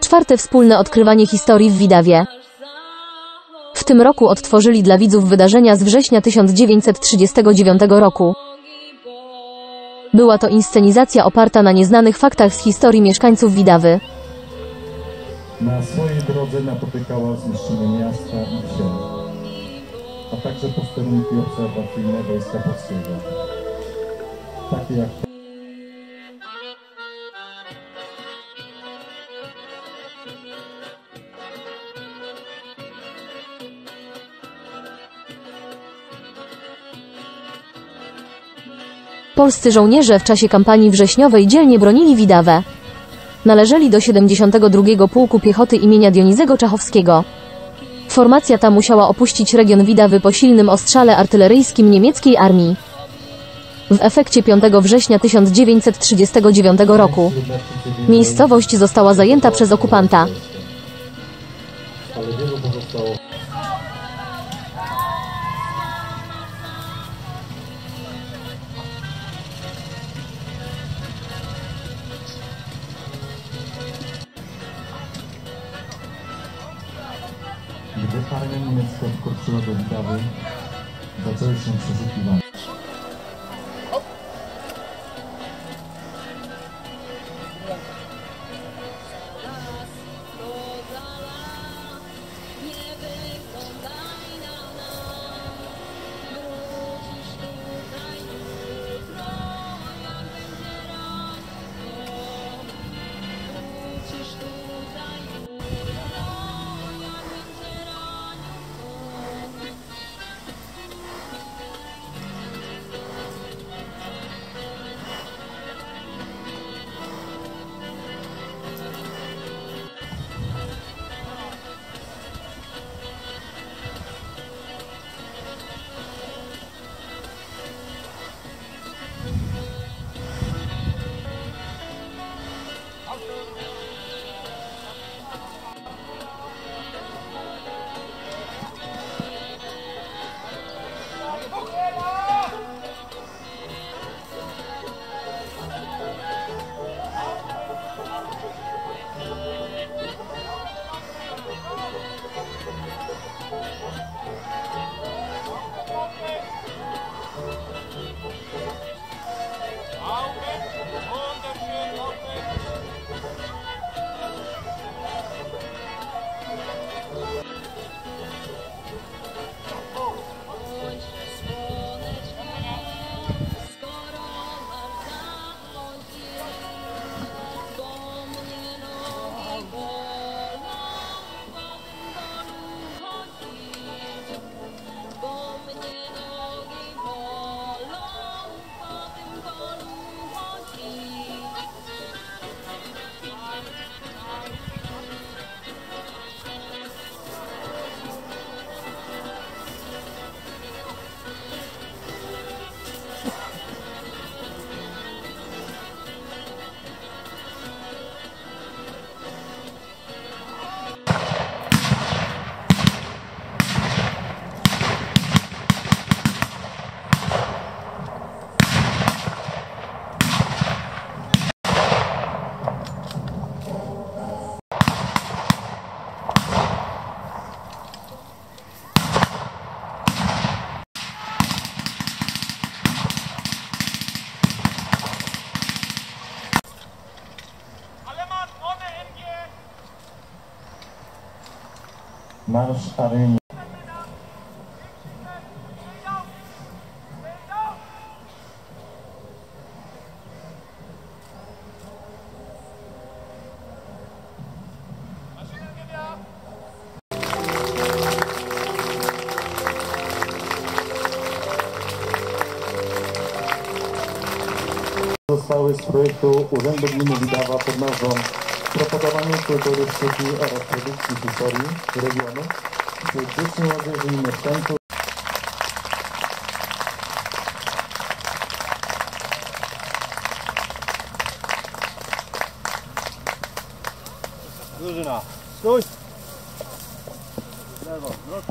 Czwarte wspólne odkrywanie historii w Widawie. W tym roku odtworzyli dla widzów wydarzenia z września 1939 roku. Była to inscenizacja oparta na nieznanych faktach z historii mieszkańców Widawy. Na swojej drodze napotykała zniszczenie miasta i wsi, a także posterunki obserwacyjne Wojska Polskiego, takie jak Polscy żołnierze w czasie kampanii wrześniowej dzielnie bronili Widawę. Należeli do 72 Pułku Piechoty imienia Dionizego Czachowskiego. Formacja ta musiała opuścić region Widawy po silnym ostrzale artyleryjskim niemieckiej armii. W efekcie 5 września 1939 roku miejscowość została zajęta przez okupanta. Gdy armia niemiecka wkroczyła do Widawy, zaczęły się przeszukiwania. Marsz Armii zostały z projektu Urzędu Gminy Widawa pod nazwą Propagowanie kultury sztuki oraz produkcji historii regionu wśród dzieci, młodzieży i mieszkańców. Drużyna, stój! Lewo, wróć.